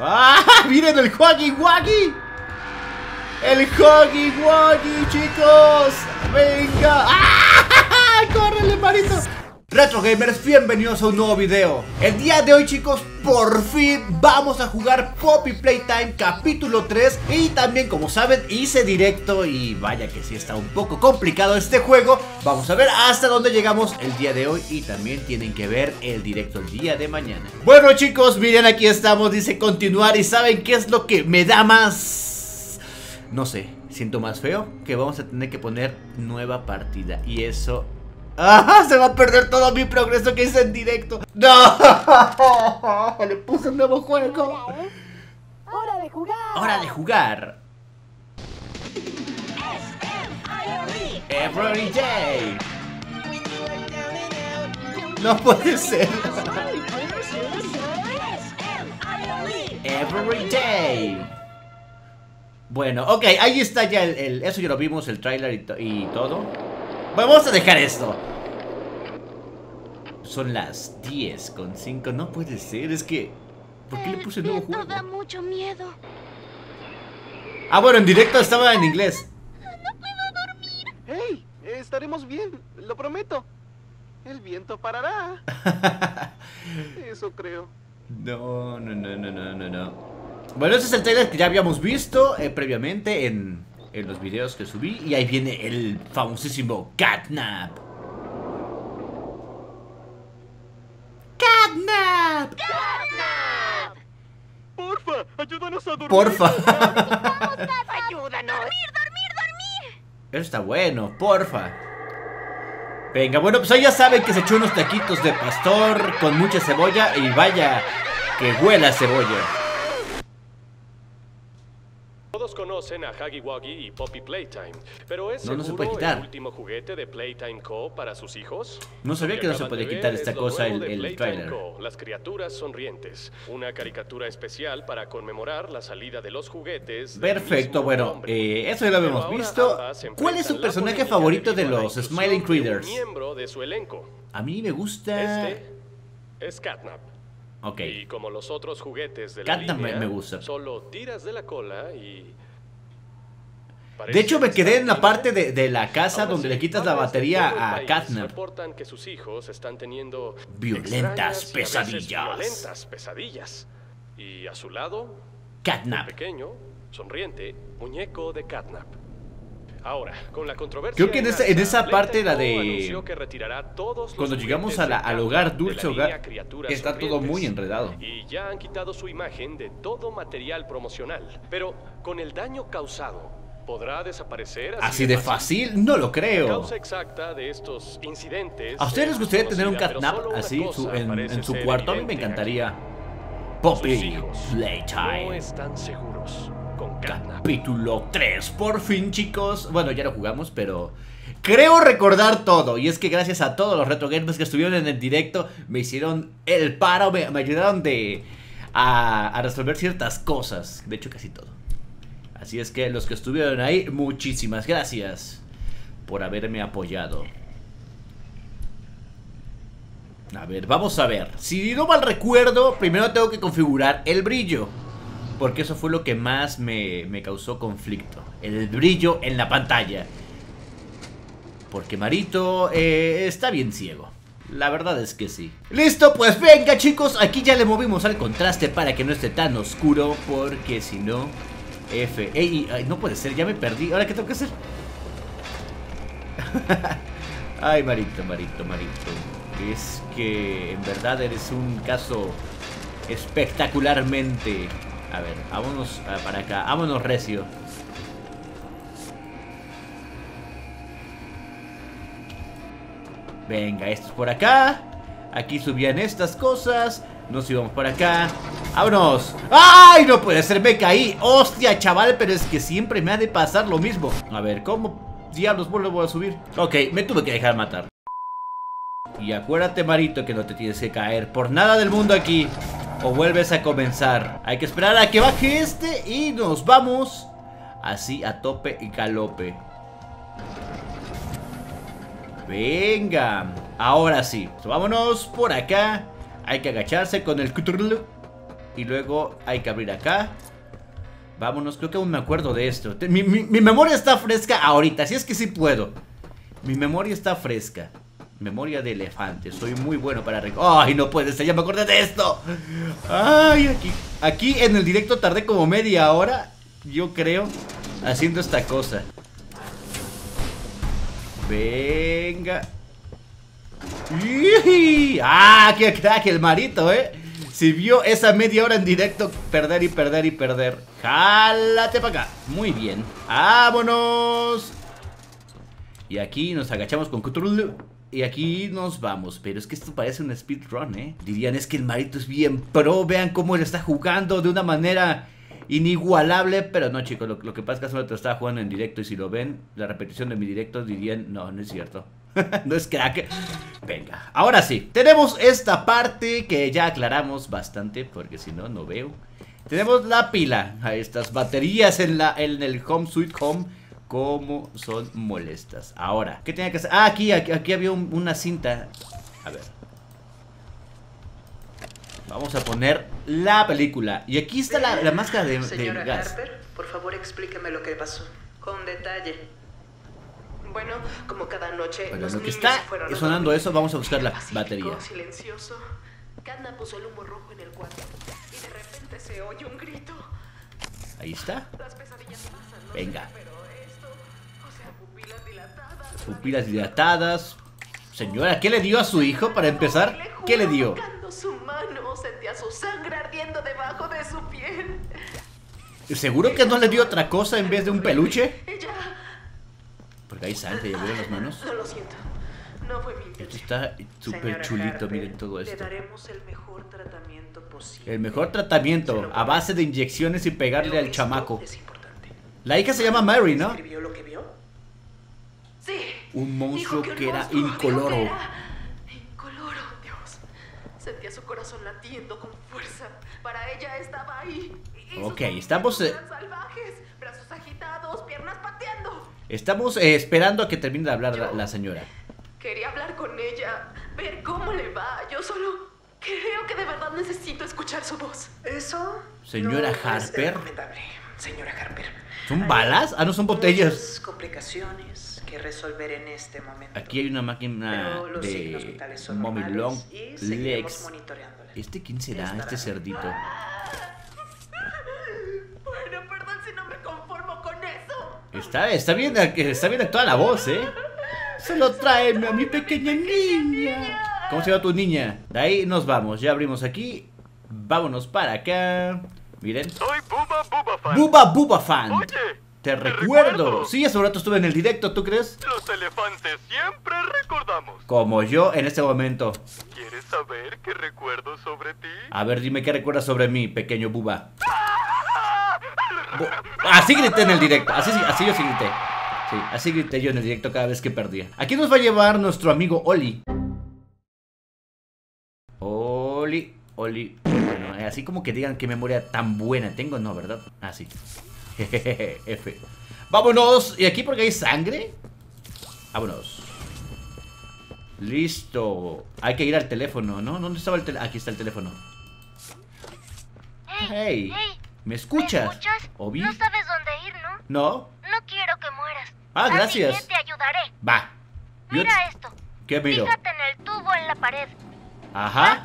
¡Ah! ¡Miren el Huggy Wuggy! ¡El Huggy Wuggy, chicos! ¡Venga! ¡Ah! ¡Córrele, marito! Retro Gamers, bienvenidos a un nuevo video. El día de hoy chicos, por fin vamos a jugar Poppy Playtime capítulo 3 Y también como saben hice directo y vaya que sí está un poco complicado este juego. Vamos a ver hasta dónde llegamos el día de hoy y también tienen que ver el directo el día de mañana. Bueno chicos, miren aquí estamos, dice continuar. Y ¿saben qué es lo que me da más? No sé, siento más feo que vamos a tener que poner nueva partida. Y eso ¡Ah! Se va a perder todo mi progreso que hice en directo. ¡No! Le puse un nuevo juego. ¡Hora de jugar! ¡Hora de jugar! Every day. No puede ser. Every day. Bueno, ok, ahí está ya el, el- eso ya lo vimos, el tráiler y, to- y todo. Vamos a dejar esto. Son las 10 con 5. No puede ser, es que. ¿Por qué le puse nuevo Esto juego? da mucho miedo. Ah, bueno, en directo estaba en inglés. ¡Hey! Estaremos bien, lo prometo. El viento parará. Eso creo. No, no, no, no, no, no, no. Bueno, ese es el trailer que ya habíamos visto eh, previamente en, en los videos que subí. Y ahí viene el famosísimo Catnap. ¡Catnap! Porfa, ayúdanos a dormir. Porfa. ¡Ayúdanos! ¡Dormir, dormir, dormir! Eso está bueno, porfa. Venga, bueno, pues ahí ya saben que se echó unos taquitos de pastor con mucha cebolla y vaya que huela a cebolla. Todos conocen a Huggy Wuggy y Poppy Playtime, pero ¿es No, no se puede quitar. el último juguete de Playtime Co. para sus hijos? No sabía que no se podía quitar esta cosa, el- el tráiler. Co., Las criaturas sonrientes, una caricatura especial para conmemorar la salida de los juguetes. del Perfecto, bueno, eh, eso ya lo habíamos visto. ¿Cuál es su personaje favorito de los Smiling miembro de su elenco. A mí me gusta... Este es Catnap. Ok, Y como los otros juguetes de la Catnap me- línea, me gusta. solo tiras de la cola y... de hecho me quedé en la parte de, de la casa Ahora donde sí, le quitas la batería a Catnap. reportan que sus hijos están teniendo Violentas extrañas y a veces pesadillas. Violentas pesadillas. Y a su lado, Catnap. pequeño, sonriente muñeco de Catnap. Ahora, con la controversia Creo que en esa- en esa parte, la de- Cuando llegamos a la- al hogar, dulce hogar, está todo muy enredado. Y ya han quitado su imagen de todo material promocional. Pero con el daño causado, ¿podrá desaparecer así, Así de fácil, no lo La creo. causa exacta de estos incidentes. ¿A ustedes les es gustaría tener un Catnap así su- en, su cuarto? A mí me encantaría. Poppy hijos no Playtime. están seguros con Catnap. Capítulo 3, por fin chicos Bueno, ya lo jugamos, pero creo recordar todo Y es que gracias a todos los retro gamers que estuvieron en el directo Me hicieron el paro, me, me ayudaron de a, a resolver ciertas cosas De hecho casi todo Así es que los que estuvieron ahí, muchísimas gracias Por haberme apoyado A ver, vamos a ver Si no mal recuerdo, primero tengo que configurar el brillo porque eso fue lo que más me, me causó conflicto. El brillo en la pantalla. Porque Marito eh, está bien ciego. La verdad es que sí. Listo, pues venga chicos, aquí ya le movimos al contraste para que no esté tan oscuro. Porque si no... F... Ey, ay, no puede ser, ya me perdí. ¿Ahora qué tengo que hacer? ay, Marito, Marito, Marito. Es que en verdad eres un caso espectacularmente... A ver, vámonos para acá, vámonos recio. Venga, esto es por acá. Aquí subían estas cosas. Nos íbamos por acá. ¡Vámonos! ¡Ay! No puede ser, me caí. ¡Hostia, chaval! Pero es que siempre me ha de pasar lo mismo. A ver, ¿cómo diablos vuelvo a subir? Ok, me tuve que dejar matar. Y acuérdate, Marito, que no te tienes que caer por nada del mundo aquí. O vuelves a comenzar. Hay que esperar a que baje este y nos vamos así a tope y galope. Venga, ahora sí. Vámonos por acá. Hay que agacharse con el. Y luego hay que abrir acá. Vámonos, creo que aún me acuerdo de esto. Mi, mi- memoria está fresca ahorita, si es que sí puedo. Mi memoria está fresca. Memoria de elefante, soy muy bueno para ¡Ay, no puede ser! ¡Ya me acordé de esto! ¡Ay, aquí! Aquí en el directo tardé como media hora, yo creo, haciendo esta cosa. Venga. ¡Ah, qué crack el marito, eh! Si vio esa media hora en directo, perder y perder y perder. ¡Jálate para acá! Muy bien. ¡Vámonos! Y aquí nos agachamos con Cthulhu. Y aquí nos vamos. Pero es que esto parece un speedrun, ¿eh? Dirían, es que el marito es bien pro. Vean cómo él está jugando de una manera inigualable. Pero no, chicos, lo, lo que pasa es que un rato estaba jugando en directo. Y si lo ven, la repetición de mi directo, dirían, no, no es cierto. no es crack. Venga, ahora sí. Tenemos esta parte que ya aclaramos bastante. Porque si no, no veo. Tenemos la pila. A estas baterías en, la, en el Home Sweet Home. Cómo son molestas. Ahora, ¿qué tenía que hacer? Ah, aquí, aquí, aquí había un- una cinta. A ver. Vamos a poner la película. Y aquí está la, la máscara de, de Señora gas. Harper, por favor explíqueme lo que pasó. Con detalle. Bueno, como cada noche. Bueno, los lo que niños está fueron sonando eso, vamos a buscar la Pacífico, batería. silencioso. Cadna puso el humo rojo en el cuarto. Y de repente se oye un grito. Ahí está. Las pesadillas pasan, ¿no? Venga. Pero esto. O sea, pupilas dilatadas. Pupilas dilatadas. Señora, ¿qué le dio a su hijo para empezar? ¿Qué le dio? tocando su mano, sentía su sangre ardiendo debajo de su piel. ¿Seguro que no le dio otra cosa en vez de un peluche? Ella. Porque hay sangre, ¿ya vieron las manos? No lo siento. No fue mi Esto está súper chulito, Harper, miren todo esto. daremos el mejor tratamiento posible. El mejor tratamiento a base de inyecciones y pegarle al chamaco. Es importante. La hija se llama Mary, ¿no? ¿Escribió lo que vio? Sí. Un monstruo que un era monstruo, incoloro. que era Incoloro, Dios. Sentía su corazón latiendo con fuerza. Para ella estaba ahí. Y sus Ok, estamos, eh, salvajes, Estamos eh, esperando a que termine de hablar la, la señora. Quería hablar con ella, ver cómo le va. Yo solo creo que de verdad necesito escuchar su voz. Eso. Señora no es Harper. recomendable, señora Harper. ¿Son Hay balas? Ah, no, son botellas. complicaciones que resolver en este momento. Aquí hay una máquina Pero los signos de vitales son Long y monitoreándola. ¿Este quién será? Estará Este cerdito. Bueno, perdón si no me conformo con eso. Está, está bien, está bien actuada la voz, ¿eh? Solo tráeme a mi pequeña niña. ¿Cómo se llama tu niña? De ahí nos vamos. Ya abrimos aquí. Vámonos para acá. Miren. Soy Bubba Bubba Fan. Buba Buba Fan. Oye, Te te recuerdo. recuerdo. Sí, hace un rato estuve en el directo, ¿tú crees? los elefantes siempre recordamos. Como yo en este momento. ¿Quieres saber qué recuerdo sobre ti? A ver, dime qué recuerdas sobre mí, pequeño Buba. Bu- Así grité en el directo. Así, sí- así yo sí grité. Sí, así grité yo en el directo cada vez que perdía. Aquí nos va a llevar nuestro amigo Oli. Oli, Oli. Bueno, eh, así como que digan qué memoria tan buena tengo, no, ¿verdad? Ah, sí. Jejeje, F. Vámonos. ¿Y aquí porque hay sangre? Vámonos. Listo. Hay que ir al teléfono, ¿no? ¿Dónde estaba el teléfono? Aquí está el teléfono. Hey, hey, ¿me escuchas? ¿Me escuchas? ¿Obi? No sabes dónde ir, ¿no? ¿No? No quiero que mueras. Ah, Así gracias. que te ayudaré. Va. Yo- Mira esto. ¿Qué miro? Fíjate en el tubo en la pared. Ajá.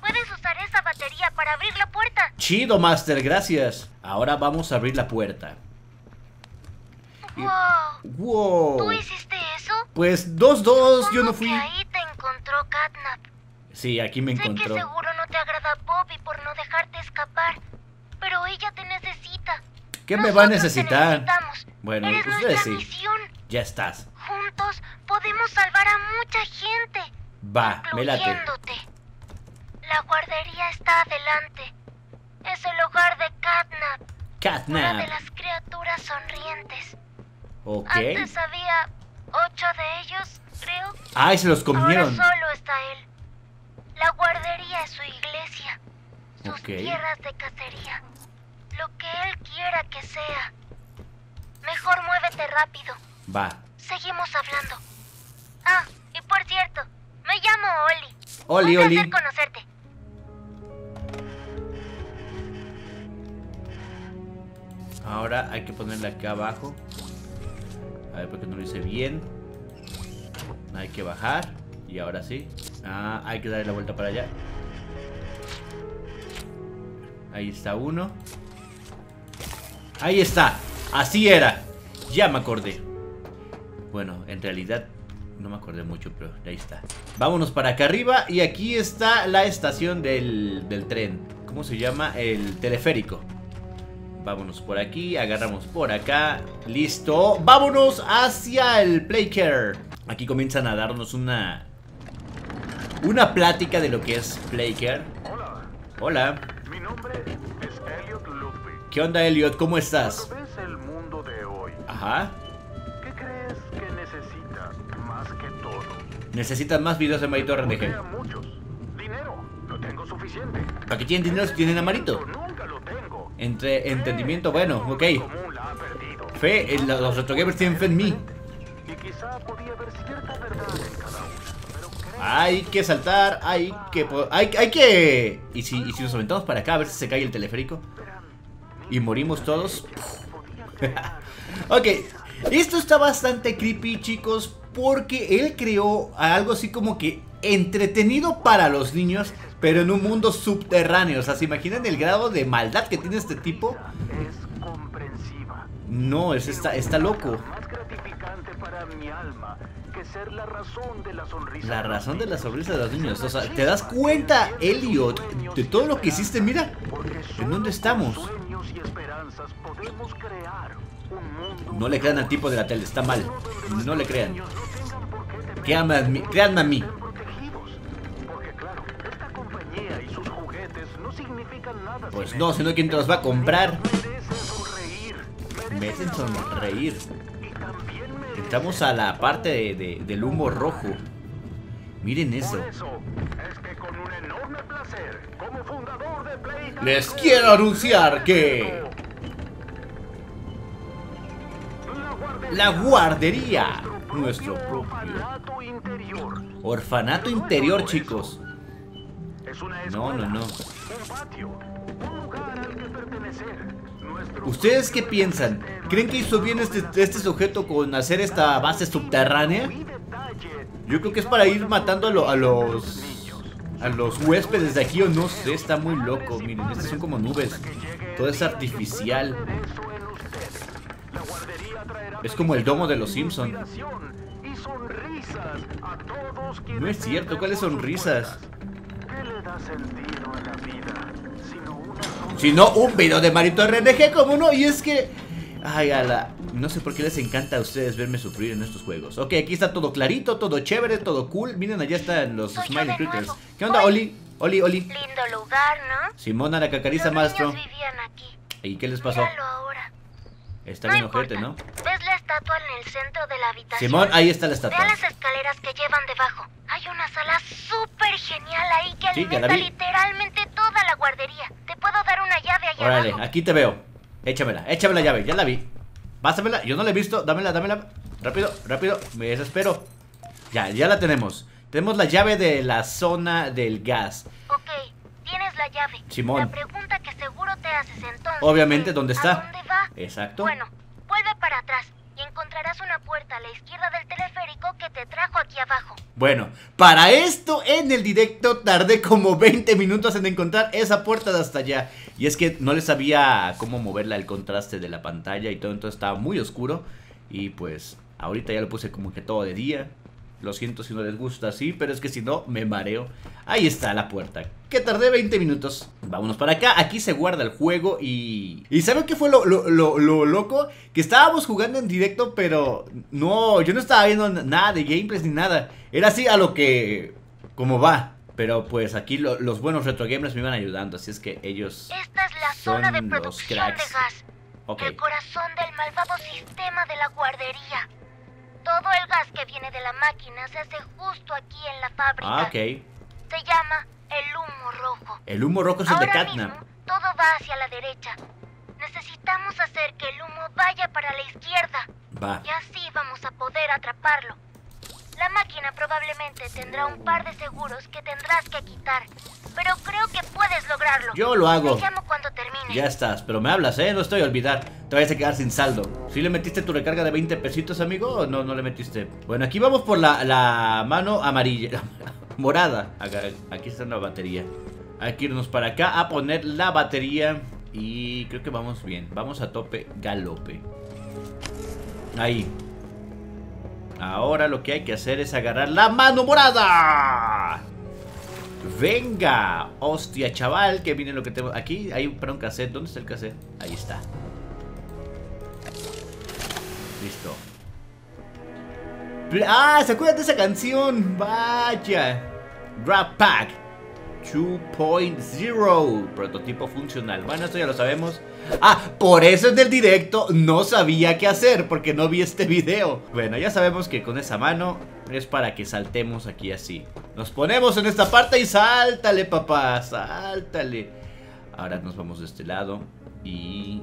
Puedes usar esa batería para abrir la puerta. Chido, Master, gracias. Ahora vamos a abrir la puerta. Wow. Wow. ¿Tú hiciste eso? Pues dos, dos, yo no fui. que ahí te encontró Catnap. Sí, aquí me Sé que encontró. seguro no te agrada Bobby por no dejarte escapar. Pero ella te necesita. ¿Qué me va a Nosotros necesitar? Bueno, Eres ustedes sí. misión. Ya estás. Juntos podemos salvar a mucha gente. Va, me late. La guardería está adelante. Es el hogar de Catnap, una de Catnap. las criaturas sonrientes. Ok. Antes había ocho de ellos, creo. Ay, se los Ahora comieron. solo está él. La guardería es su iglesia, sus tierras de cacería, lo que él quiera que sea. Mejor muévete rápido. Va. Seguimos hablando. Ah, y por cierto, me llamo Oli. Oli, Un Oli. placer conocerte. Ahora hay que ponerle acá abajo. A ver, porque no lo hice bien. Hay que bajar. Y ahora sí. Ah, hay que darle la vuelta para allá. Ahí está uno. Ahí está. Así era. Ya me acordé. Bueno, en realidad no me acordé mucho, pero ahí está. Vámonos para acá arriba y aquí está la estación del, del tren. ¿Cómo se llama? El teleférico. Vámonos por aquí, agarramos por acá. Listo. Vámonos hacia el Playcare. Aquí comienzan a darnos una... Una plática de lo que es Playcare. Hola, Hola. mi nombre es Elliot Ludwig. ¿Qué onda, Elliot? ¿Cómo estás? Ves el mundo de hoy, Ajá. ¿qué crees que necesita más que todo? Necesitas más videos de Marito RNG. muchos. Dinero, no tengo suficiente. ¿Para qué tienen dinero si tienen a Marito? Yo nunca lo tengo. Entre entendimiento, bueno, ok. Fe, los retrogamers tienen fe en mí. Y quizá podía haber cierta Hay que saltar, hay que... Hay, hay que... ¿Y si, ¿Y si nos aventamos para acá a ver si se cae el teleférico? Y morimos todos. ok, esto está bastante creepy, chicos, porque él creó algo así como que entretenido para los niños, pero en un mundo subterráneo. O sea, ¿se imaginan el grado de maldad que tiene este tipo? No, es, está, está loco. Más gratificante para mi alma ser la razón de la sonrisa. La razón de la sonrisa de los niños. O sea, ¿te das cuenta, Elliot, de todo lo que hiciste? Mira, ¿en dónde estamos? No le crean al tipo de la tele, está mal. No le crean. Créanme a mí. Créanme a mí. Pues no, sino quién te los va a comprar. Sonreír. Merecen sonreír. Entramos a la parte de- de- del humo rojo. Miren eso. Les quiero anunciar que La guardería, nuestro propio orfanato interior, orfanato interior, chicos. es una No, no, no. un patio, un lugar al que pertenecer. ¿Ustedes qué piensan? ¿Creen que hizo bien este, este sujeto con hacer esta base subterránea? Yo creo que es para ir matando a, lo- a los a los huéspedes de aquí o no sé, está muy loco. Miren, estas son como nubes. Todo es artificial. Es como el domo de los Simpson. No es cierto, ¿cuáles sonrisas? ¿Qué le da sentido a la vida? Sino un video de Marito RNG, como no. Y es que. Ay, ala. No sé por qué les encanta a ustedes verme sufrir en estos juegos. Ok, aquí está todo clarito, todo chévere, todo cool. Miren, allá están los Soy Smiley Critters. ¿Qué onda, Oli? Oli, Oli. Lindo lugar, ¿no? Simona la cacariza, maestro. ¿Y qué les pasó? Míralo ahora. Está No bien ojete, ¿no? ¿Ves la estatua en el centro de la habitación? Simón, ahí está la Ve estatua. a las escaleras que llevan debajo. Hay una sala súper genial ahí que Sí, alimenta literalmente toda la guardería. Te puedo dar una llave allá Órale, abajo. aquí te veo. Échamela, échame la llave, ya la vi. Pásamela, yo no la he visto, dámela, dámela. Rápido, rápido, me desespero. Ya, ya la tenemos. Tenemos la llave de la zona del gas. Ok, tienes la llave. Simón. La pregunta que seguro te haces entonces. Obviamente, ¿dónde ¿A está? dónde va? Exacto. Bueno, vuelve para atrás y encontrarás una puerta a la izquierda del teleférico que te trajo aquí abajo. Bueno, para esto en el directo tardé como 20 minutos en encontrar esa puerta de hasta allá. Y es que no les sabía cómo moverla el contraste de la pantalla y todo, entonces estaba muy oscuro. Y pues ahorita ya lo puse como que todo de día. Lo siento si no les gusta así, pero es que si no, me mareo. Ahí está la puerta. Que tardé 20 minutos. Vámonos para acá. Aquí se guarda el juego y... ¿Y saben qué fue lo, lo- lo- lo loco? Que estábamos jugando en directo, pero no, yo no estaba viendo nada de gameplays ni nada. Era así a lo que... como va. Pero pues aquí lo- los buenos retro gamers me iban ayudando, así es que ellos... Esta es la Son zona de los producción de cracks. gas. El corazón del malvado sistema de la guardería. Todo el gas que viene de la máquina se hace justo aquí en la fábrica. Ah, ok. Se llama el humo rojo. El humo rojo es el de Ahora Catnap. mismo, todo va hacia la derecha. Necesitamos hacer que el humo vaya para la izquierda. Va. Y así vamos a poder atraparlo. La máquina probablemente tendrá un par de seguros que tendrás que quitar. Pero creo que puedes lograrlo. Yo lo hago. Te llamo cuando termine. Ya estás, pero me hablas, ¿eh? No estoy a olvidar. Te vas a quedar sin saldo. ¿Sí le metiste tu recarga de 20 pesitos, amigo? ¿O no, no le metiste? Bueno, aquí vamos por la, la mano amarilla. Morada. Acá, aquí está una batería. Hay que irnos para acá a poner la batería. Y creo que vamos bien. Vamos a tope galope. Ahí. Ahora lo que hay que hacer es agarrar la mano morada. Venga, hostia, chaval, que viene lo que tengo. Aquí hay para un cassette. ¿Dónde está el cassette? Ahí está. Listo. Ah, ¿se acuerdan de esa canción? Vaya. Grab Pack 2.0. Prototipo funcional. Bueno, esto ya lo sabemos. Ah, por eso en el directo no sabía qué hacer, porque no vi este video. Bueno, ya sabemos que con esa mano es para que saltemos aquí así. Nos ponemos en esta parte y sáltale, papá, sáltale. Ahora nos vamos de este lado y...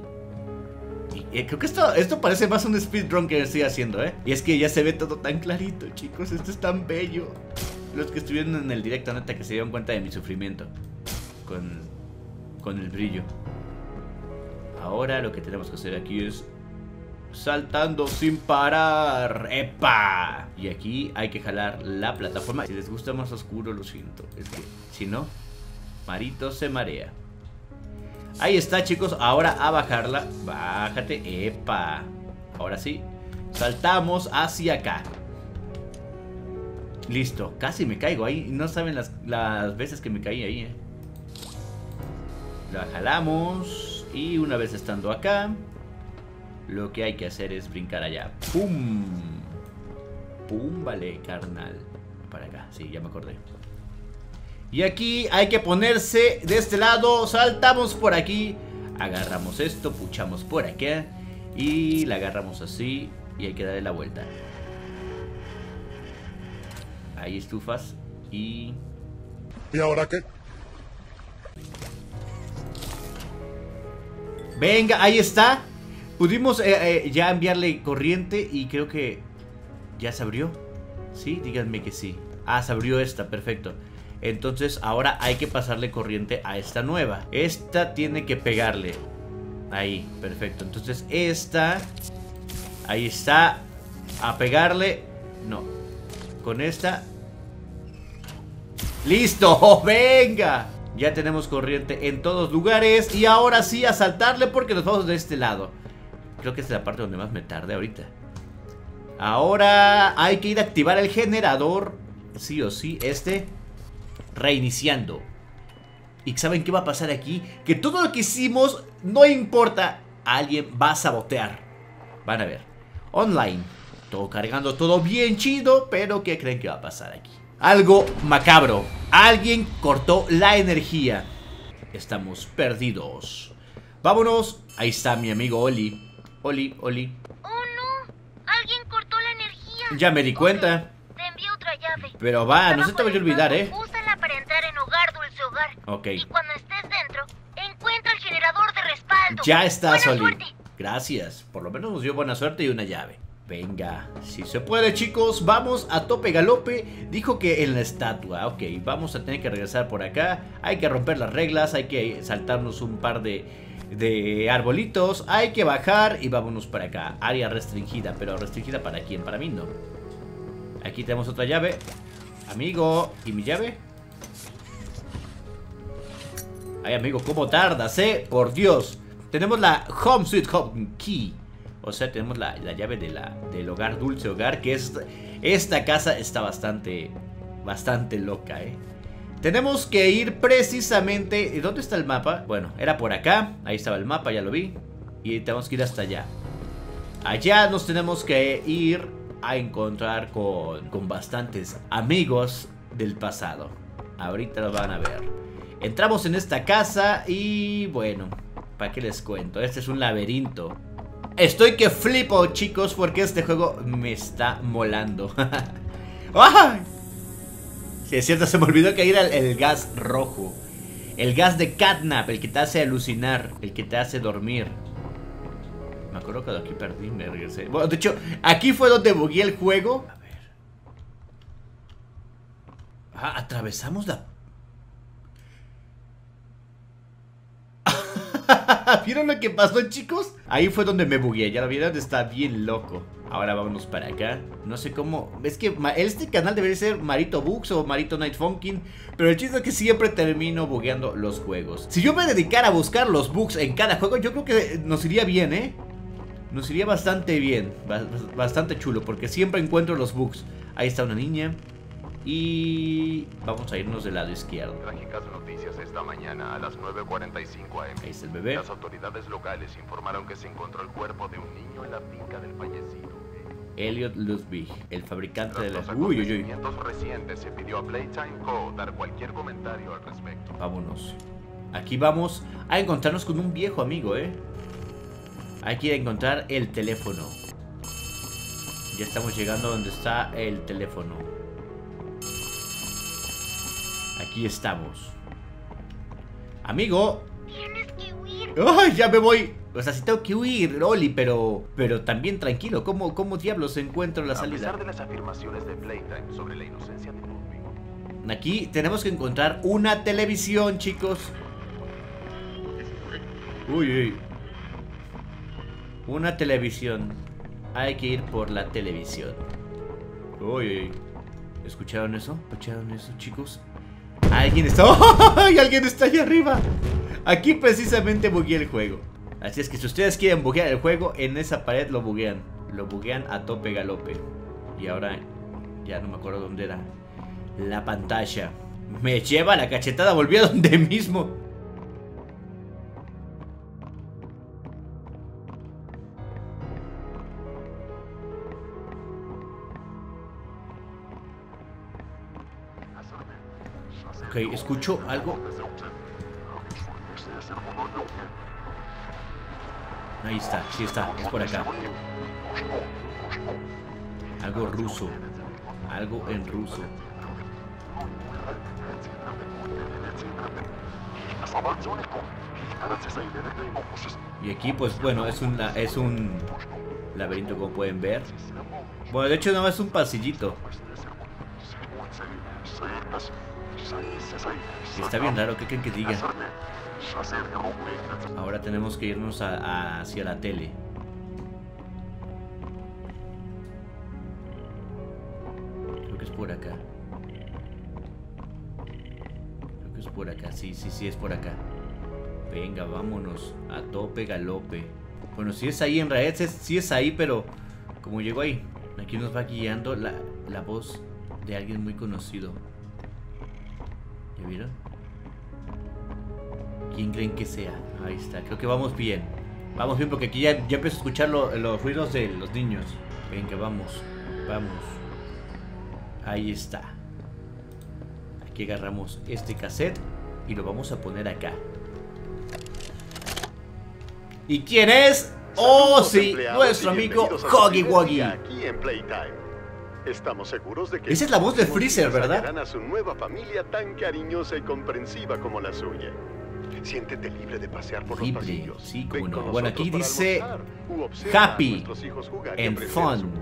y creo que esto, esto parece más un speedrun que estoy haciendo, ¿eh? Y es que ya se ve todo tan clarito, chicos, esto es tan bello. Los que estuvieron en el directo, neta, que se dieron cuenta de mi sufrimiento. Con, con el brillo. Ahora lo que tenemos que hacer aquí es saltando sin parar. ¡Epa! Y aquí hay que jalar la plataforma. Si les gusta más oscuro, lo siento. Es que, si no, Marito se marea. Ahí está, chicos. Ahora a bajarla. Bájate. ¡Epa! Ahora sí. Saltamos hacia acá. Listo. Casi me caigo ahí. No saben las, las veces que me caí ahí, eh. La jalamos. Y una vez estando acá, lo que hay que hacer es brincar allá. ¡Pum! ¡Pum! Vale, carnal. Para acá, sí, ya me acordé. Y aquí hay que ponerse de este lado. Saltamos por aquí. Agarramos esto, puchamos por acá. Y la agarramos así. Y hay que darle la vuelta. Ahí estufas. Y... ¿Y ahora qué? Venga, ahí está. Pudimos eh, eh, ya enviarle corriente y creo que ya se abrió. ¿Sí? Díganme que sí. Ah, se abrió esta, perfecto. Entonces ahora hay que pasarle corriente a esta nueva. Esta tiene que pegarle. Ahí, perfecto. Entonces esta... Ahí está. A pegarle. No. Con esta. ¡Listo! ¡Venga! Ya tenemos corriente en todos lugares Y ahora sí a saltarle porque nos vamos de este lado Creo que esta es la parte donde más me tardé ahorita Ahora hay que ir a activar el generador Sí o sí, este Reiniciando ¿Y saben qué va a pasar aquí? Que todo lo que hicimos no importa Alguien va a sabotear Van a ver Online Todo cargando, todo bien chido Pero ¿qué creen que va a pasar aquí? Algo macabro. Alguien cortó la energía. Estamos perdidos. Vámonos. Ahí está mi amigo Oli. Oli, Oli. Oh no. Alguien cortó la energía. Ya me di cuenta. Te envío otra llave. Pero va, no se te vaya a olvidar, ¿eh? Úsala para entrar en Hogar Dulce Hogar. Ok. Y cuando estés dentro, encuentra el generador de respaldo. Ya estás, Buena Oli. suerte. Gracias. Por lo menos nos dio buena suerte y una llave. Venga, si se puede chicos, vamos a tope galope. Dijo que en la estatua, ok, vamos a tener que regresar por acá. Hay que romper las reglas, hay que saltarnos un par de, de arbolitos Hay que bajar y vámonos para acá. Área restringida, pero restringida para quién, para mí no. Aquí tenemos otra llave. Amigo, ¿y mi llave? Ay amigo, ¿cómo tardas, eh? Por Dios. Tenemos la Home Sweet Home Key o sea, tenemos la, la llave de la, del hogar, dulce hogar, que es... Esta casa está bastante, bastante loca, ¿eh? Tenemos que ir precisamente... ¿Dónde está el mapa? Bueno, era por acá. Ahí estaba el mapa, ya lo vi. Y tenemos que ir hasta allá. Allá nos tenemos que ir a encontrar con, con bastantes amigos del pasado. Ahorita lo van a ver. Entramos en esta casa y bueno, ¿para qué les cuento? Este es un laberinto. Estoy que flipo, chicos, porque este juego me está molando. ¡Ay! Sí, es cierto, se me olvidó que era el, el gas rojo. El gas de catnap, el que te hace alucinar, el que te hace dormir. Me acuerdo que de aquí perdí, me regresé. Bueno, de hecho, aquí fue donde bugué el juego. A ver. Ah, atravesamos la... ¿Vieron lo que pasó, chicos? Ahí fue donde me bugué, ya lo vieron, está bien loco. Ahora vámonos para acá. No sé cómo. Es que este canal debería ser Marito Bugs o Marito Night Funkin. Pero el chiste es que siempre termino bugueando los juegos. Si yo me dedicara a buscar los bugs en cada juego, yo creo que nos iría bien, ¿eh? Nos iría bastante bien. Bastante chulo, porque siempre encuentro los bugs. Ahí está una niña. Y vamos a irnos del lado izquierdo. Trágicas noticias esta mañana a las 9.45 am. Ahí está el bebé. Las autoridades locales informaron que se encontró el cuerpo de un niño en la finca del fallecido. Elliot Ludwig, el fabricante de las... Uy, uy, uy. recientes se pidió a Playtime Co. dar cualquier comentario al respecto. Vámonos. Aquí vamos a encontrarnos con un viejo amigo, ¿eh? Hay que ir a encontrar el teléfono. Ya estamos llegando a donde está el teléfono. Aquí estamos. Amigo. Tienes que huir. ¡Ay, ya me voy! O sea, sí tengo que huir, Oli, pero pero también tranquilo. ¿Cómo, cómo diablos encuentro la salida? A pesar de las afirmaciones de Playtime sobre la inocencia de Ludwig. Aquí tenemos que encontrar una televisión, chicos. Uy, uy. Una televisión. Hay que ir por la televisión. Uy, uy. ¿Escucharon eso? ¿Escucharon eso, chicos? Alguien está... ¡Ay! Alguien está ahí arriba. Aquí precisamente bugueé el juego. Así es que si ustedes quieren buguear el juego, en esa pared lo buguean. Lo buguean a tope galope. Y ahora ya no me acuerdo dónde era. La pantalla. Me lleva la cachetada, volví a donde mismo. Ok, escucho algo. Ahí está, sí está, es por acá. Algo ruso. Algo en ruso. Y aquí pues bueno, es un, es un laberinto como pueden ver. Bueno, de hecho no es un pasillito. Está bien raro, ¿qué creen que diga? Ahora tenemos que irnos hacia la tele. Creo que es por acá. Creo que es por acá, sí, sí, sí, es por acá. Venga, vámonos. A tope galope. Bueno, si es ahí en realidad, sí es ahí, pero como llegó ahí, aquí nos va guiando la, la voz de alguien muy conocido. ¿Quién creen que sea? Ahí está, creo que vamos bien. Vamos bien porque aquí ya, ya empiezo a escuchar los ruidos de los niños. Venga, vamos, vamos. Ahí está. Aquí agarramos este cassette y lo vamos a poner acá. ¿Y quién es? Oh, sí, nuestro amigo Hoggy Woggy. Aquí en Playtime. Estamos seguros de que Esa es la voz de Freezer, ¿verdad? a su nueva familia tan cariñosa y comprensiva como la suya. Siéntete libre de pasear por libre, los pasillos. Sí, como no. Bueno, aquí dice happy and fun.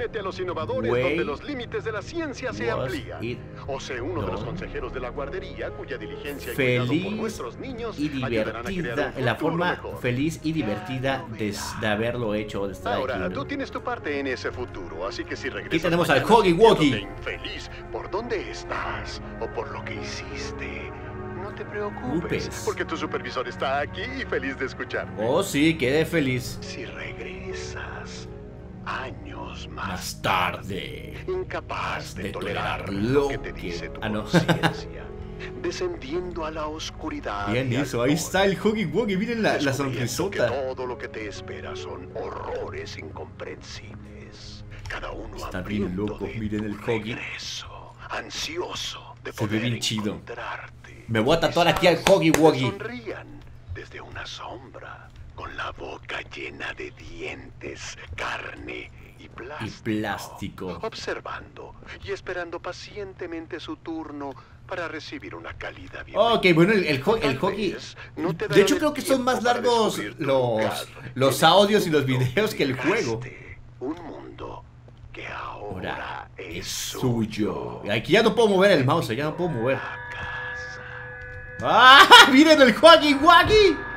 Únete a los innovadores Way donde los límites de la ciencia se amplían. O sé uno de los consejeros de la guardería cuya diligencia y por nuestros niños y divertida, la forma mejor. feliz y divertida de, de haberlo hecho, de estar Ahora, aquí. tú tienes tu parte en ese futuro, así que si regresas tenemos al Hoggy Woggy. infeliz por dónde estás o por lo que hiciste, no te preocupes, Upes. porque tu supervisor está aquí y feliz de escucharte. Oh, sí, quedé feliz. Si regresas años más, Más tarde. incapaz de, de tolerar tolerar lo que te dice tu Ah, no. conciencia, descendiendo a la oscuridad. Bien eso, ahí está el Huggy Wuggy, miren la, la Descubriendo que sonrisota. todo lo que te espera son horrores incomprensibles. Cada uno Está bien loco, miren el regreso, ansioso de Se ve bien chido. Me voy a tatuar aquí al Huggy Wuggy. Sonrían desde una sombra, con la boca llena de dientes, carne y plástico. Y plástico. Observando y esperando pacientemente su turno para recibir una cálida Ok, bienvenida. bueno, el, el, el no te De hecho, creo que son más largos los, los audios y los videos que el juego. Un mundo que ahora, es, suyo. Aquí ya no puedo mover el mouse, ya no puedo mover. ¡Ah! ¡Miren el Huggy Wuggy!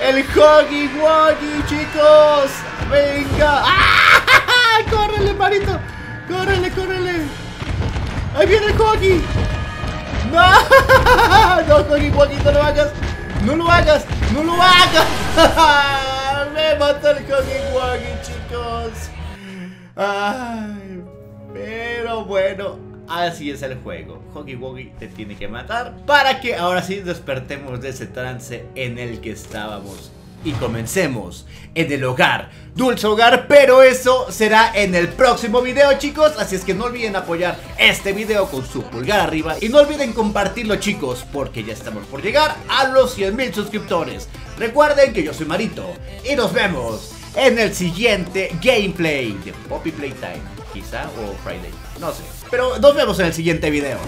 El Huggy Wuggy, chicos. Venga. ¡Ah! ¡Córrele, marito! ¡Córrele, córrele! ¡Ahí viene el Huggy! ¡No! ¡No, Huggy Wuggy, no lo hagas! ¡No lo hagas! ¡No lo hagas! ¡Me mató el Huggy Wuggy, chicos! ¡Ay! Pero bueno, así es el juego. Huggy Wuggy te tiene que matar para que ahora sí despertemos de ese trance en el que estábamos. Y comencemos en el hogar, dulce hogar, pero eso será en el próximo video chicos, así es que no olviden apoyar este video con su pulgar arriba y no olviden compartirlo chicos, porque ya estamos por llegar a los 100 mil suscriptores. Recuerden que yo soy Marito y nos vemos en el siguiente gameplay de Poppy Playtime, quizá, o Friday, no sé. Pero nos vemos en el siguiente video.